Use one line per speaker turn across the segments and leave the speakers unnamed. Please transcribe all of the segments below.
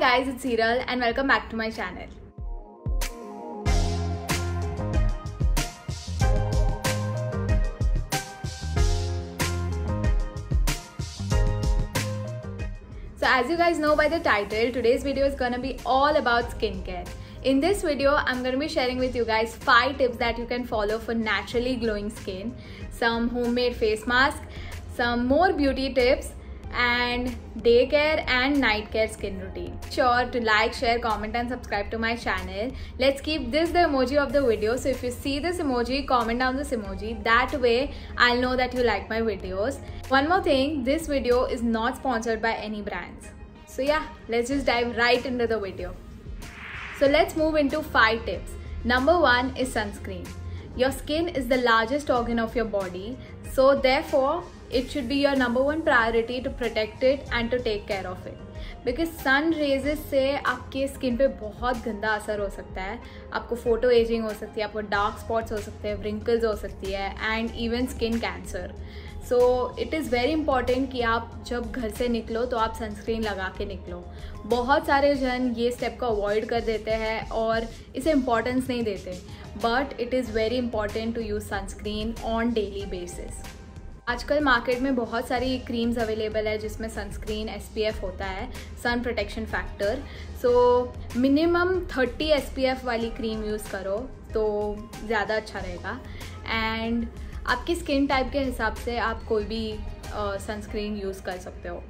guys, it's Hiral and welcome back to my channel. So as you guys know by the title, today's video is gonna be all about skincare. In this video, I'm gonna be sharing with you guys 5 tips that you can follow for naturally glowing skin, some homemade face mask, some more beauty tips, and day care and night care skin routine. Sure to like, share, comment and subscribe to my channel. Let's keep this the emoji of the video. So if you see this emoji, comment down this emoji. That way I'll know that you like my videos. One more thing, this video is not sponsored by any brands. So yeah, let's just dive right into the video. So let's move into 5 tips. Number 1 is sunscreen. Your skin is the largest organ of your body. So therefore, it should be your number one priority to protect it and to take care of it. Because sun rays से आपके skin पे बहुत गंदा असर हो सकता है। आपको फ़ोटो एजिंग हो सकती है आपको डार्क स्पॉट्स हो सकते हैं रिंकल्स हो सकती है and even skin cancer so it is very important कि आप जब घर से निकलो तो आप सनस्क्रीन लगा के निकलो। बहुत सारे जन ये स्टेप को अवॉइड कर देते हैं और इसे इम्पॉर्टेंस नहीं देते। But it is very important to use sunscreen on daily basis आजकल मार्केट में बहुत सारी क्रीम्स अवेलेबल है, जिसमें सनस्क्रीन एसपीएफ होता है sun protection factor so minimum 30 SPF वाली क्रीम यूज़ करो तो ज़्यादा अच्छा रहेगा। एंड आपकी स्किन टाइप के हिसाब से आप कोई भी सनस्क्रीन uh, यूज़ कर सकते हो।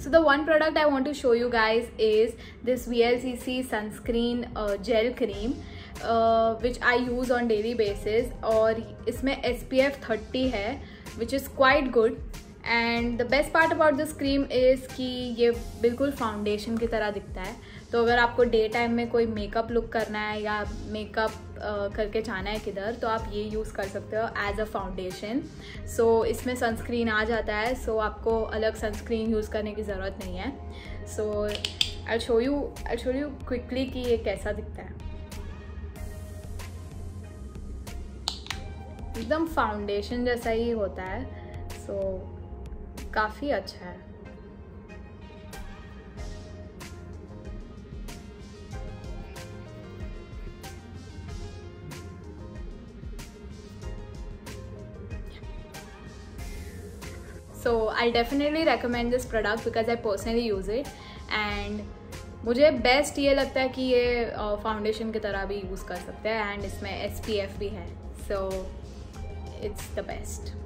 So the one product I want to show you guys is this V L C C sunscreen gel cream which I use on daily basis और इसमें एस पी एफ़ थर्टी है which is quite good and the best part about this cream is कि ये बिल्कुल foundation की तरह दिखता है। तो अगर आपको डे टाइम में कोई मेकअप लुक करना है या मेकअप करके जाना है किधर तो आप ये यूज़ कर सकते हो एज अ फाउंडेशन सो इसमें सनस्क्रीन आ जाता है। सो so आपको अलग सनस्क्रीन यूज़ करने की ज़रूरत नहीं है। So I show you I show you quickly कि ये कैसा दिखता है। एकदम फाउंडेशन जैसा ही होता है। सो so, काफ़ी अच्छा है। So I definitely recommend this product because I personally use it and मुझे बेस्ट ये लगता है कि ये फाउंडेशन की तरह भी यूज़ कर सकते हैं एंड इसमें एसपीएफ भी है। So it's the the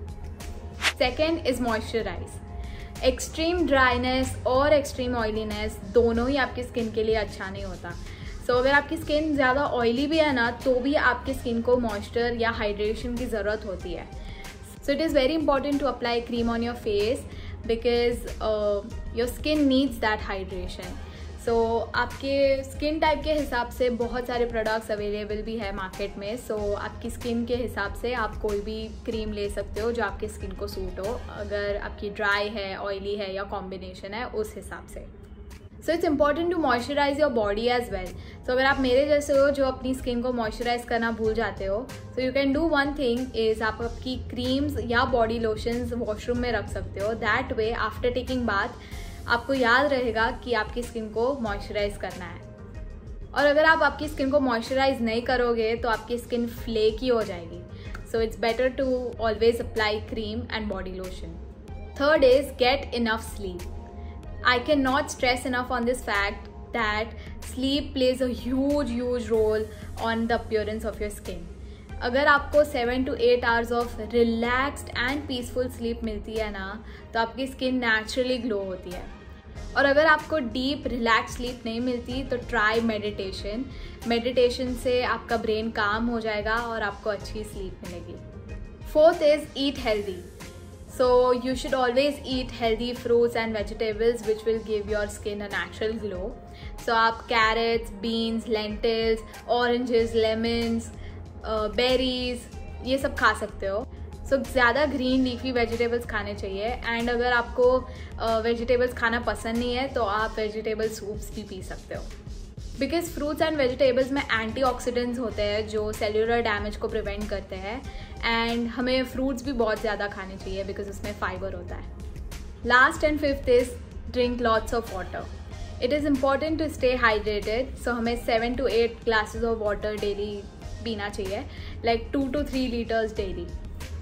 best. Is moisturize extreme dryness और एक्सट्रीम ऑयलीनेस दोनों ही आपकी स्किन के लिए अच्छा नहीं होता। सो so, अगर आपकी स्किन ज़्यादा ऑयली भी है ना तो भी आपकी स्किन को मॉइस्चर या हाइड्रेशन की ज़रूरत होती है। So it is very important to apply cream on your face because your skin needs that hydration so so, आपके स्किन टाइप के हिसाब से बहुत सारे प्रोडक्ट्स अवेलेबल भी है मार्केट में। सो so, आपकी स्किन के हिसाब से आप कोई भी क्रीम ले सकते हो जो आपकी स्किन को सूट हो। अगर आपकी ड्राई है ऑयली है या कॉम्बिनेशन है उस हिसाब से। So it's important to moisturize your body as well so अगर आप मेरे जैसे हो जो अपनी स्किन को मॉइस्चराइज करना भूल जाते हो so you can do one thing is आप आपकी क्रीम्स या बॉडी लोशंस वॉशरूम में रख सकते हो। That way after taking bath आपको याद रहेगा कि आपकी स्किन को मॉइस्चराइज करना है। और अगर आप आपकी स्किन को मॉइस्चराइज नहीं करोगे तो आपकी स्किन फ्लेकी हो जाएगी। So it's better to always apply cream and body lotion third is get enough sleep I can not stress enough on this fact that sleep plays a huge role on the appearance of your skin अगर आपको seven to eight hours of relaxed and peaceful sleep मिलती है ना तो आपकी skin naturally glow होती है। और अगर आपको डीप रिलैक्स स्लीप नहीं मिलती तो ट्राई मेडिटेशन मेडिटेशन से आपका ब्रेन काम हो जाएगा और आपको अच्छी स्लीप मिलेगी। Fourth is eat healthy so you should always eat healthy fruits and vegetables which will give your skin a natural glow so आप carrots beans lentils oranges lemons berries ये सब खा सकते हो। सो so, ज़्यादा green leafy vegetables खाने चाहिए। And अगर आपको वेजिटेबल्स uh, खाना पसंद नहीं है तो आप वेजिटेबल सूप्स भी पी सकते हो। बिकॉज़ फ्रूट्स एंड वेजिटेबल्स में एंटी होते हैं जो सेल्यूलर डैमेज को प्रिवेंट करते हैं। एंड हमें फ्रूट्स भी बहुत ज़्यादा खाने चाहिए बिकॉज़ उसमें फाइबर होता है। Last and fifth is drink lots of water it is important to stay hydrated so हमें seven to eight glasses of water daily पीना चाहिए like two to three litres daily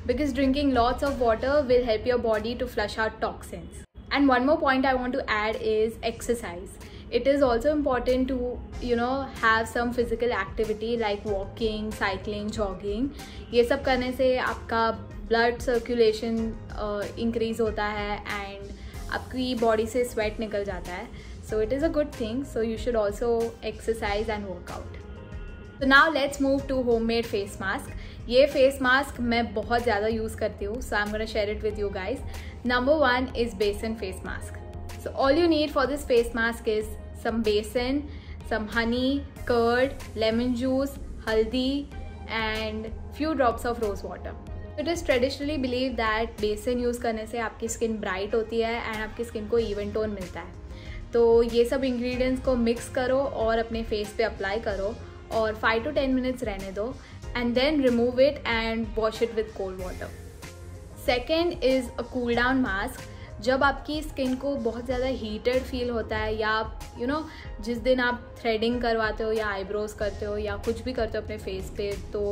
because drinking lots of water will help your body to flush out toxins and one more point I want to add is exercise it is also important to you know have some physical activity like walking cycling jogging ये सब करने से आपका blood circulation increase होता है एंड आपकी body से स्वेट निकल जाता है. So it is a good thing so you should also exercise and workout तो now let's move to homemade face mask ये फेस मास्क मैं बहुत ज़्यादा यूज़ करती हूँ so I am gonna share it with you guys number one is besan face mask so all you need for this face mask is some besan some honey curd lemon juice haldi and few drops of rose water it is traditionally believe that besan use करने से आपकी skin bright होती है एंड आपकी skin को even tone मिलता है. तो ये सब इंग्रेडिएंट्स को मिक्स करो और अपने फेस पे अप्लाई करो और फाइव टू टेन मिनट्स रहने दो and then remove it and wash it with cold water second is a cool down mask जब आपकी स्किन को बहुत ज़्यादा हीटेड फील होता है, या आप यू नो जिस दिन आप थ्रेडिंग करवाते हो, या आईब्रोज करते हो, या कुछ भी करते हो अपने फेस पे तो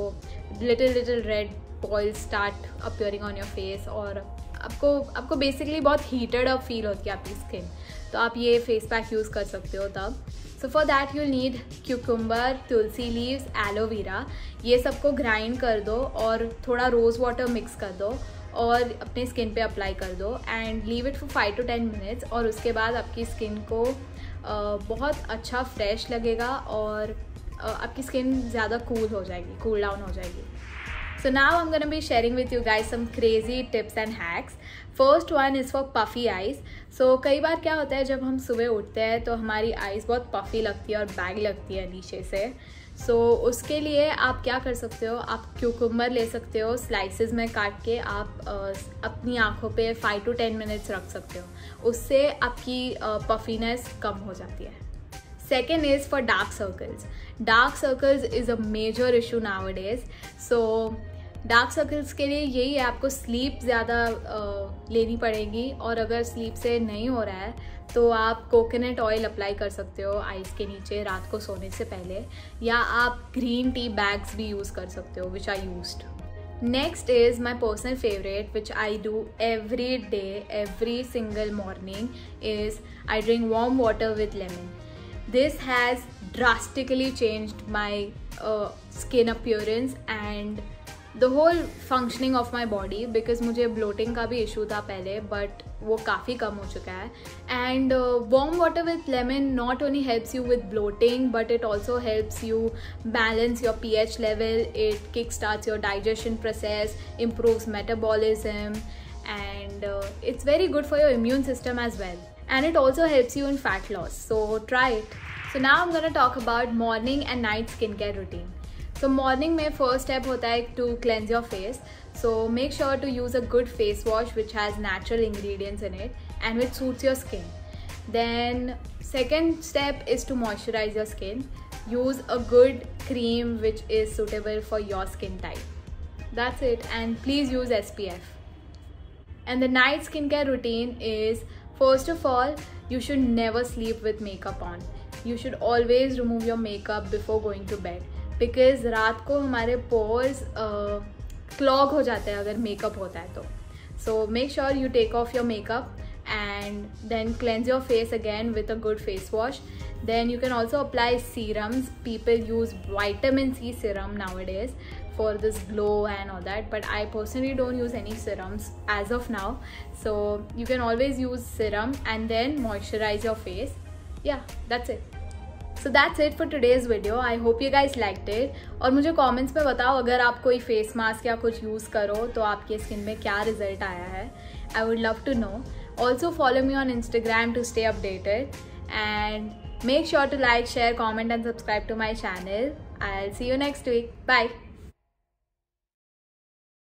little little red boil start appearing on your face और आपको आपको बेसिकली बहुत हीटेड अप फील होती है आपकी स्किन तो आप ये फेस पैक यूज़ कर सकते हो तब. So for that you need cucumber tulsi leaves aloe vera ये सबको ग्राइंड कर दो और थोड़ा रोज़ वाटर मिक्स कर दो और अपने स्किन पे अप्लाई कर दो and leave it for five to ten minutes और उसके बाद आपकी स्किन को बहुत अच्छा फ्रेश लगेगा और आपकी स्किन ज़्यादा कूल हो जाएगी कूल डाउन हो जाएगी। So now I'm going to be sharing with you guys some crazy tips and hacks. First one is for puffy eyes so कई बार क्या होता है जब हम सुबह उठते हैं तो हमारी आइज़ बहुत पफ़ी लगती है और बैग लगती है नीचे से। सो so, उसके लिए आप क्या कर सकते हो आप क्यूकुम्बर ले सकते हो स्लाइसेस में काट के आप uh, अपनी आँखों पे फाइव टू टेन मिनट्स रख सकते हो। उससे आपकी पफीनेस कम हो जाती है। Second is for dark circles circles is a major issue nowadays so dark circles के लिए यही है आपको स्लीप ज़्यादा लेनी पड़ेगी और अगर स्लीप से नहीं हो रहा है तो आप कोकोनट ऑयल अप्लाई कर सकते हो आइस के नीचे रात को सोने से पहले, या आप ग्रीन टी बैग्स भी यूज़ कर सकते हो which I use next is my personal favourite which I do every day every single morning is I drink warm water with lemon this has drastically changed my skin appearance and the whole functioning of my body because मुझे bloating का भी issue था पहले but वो काफ़ी कम हो चुका है. And warm water with lemon not only helps you with bloating but it also helps you balance your P H level it kick start your digestion process improves metabolism and it's very good for your immune system as well and it also helps you in fat loss so try it so now am gonna talk about morning and night skin care routine so morning में first step होता है to cleanse your face so make sure to use a good face wash which has natural ingredients in it and which suits your skin then second step is to moisturize your skin use a good cream which is suitable for your skin type that's it and please use spf and the night skincare routine is first of all you should never sleep with makeup on you should always remove your makeup before going to bed because रात को हमारे pores clog uh, हो जाते हैं अगर makeup होता है तो so make sure you take off your makeup and then cleanse your face again with a good face wash then you can also apply serums people use vitamin c serum nowadays for this glow and all that but i personally don't use any serums as of now so you can always use serum and then moisturize your face yeah that's it So that's it for today's video I hope you guys like it और मुझे comments में बताओ अगर आप कोई face mask या कुछ use करो तो आपके स्किन में क्या रिज़ल्ट आया है? I would love to know also follow me on Instagram to stay updated and make sure to like, share, comment and subscribe to my channel. I'll see you next week bye.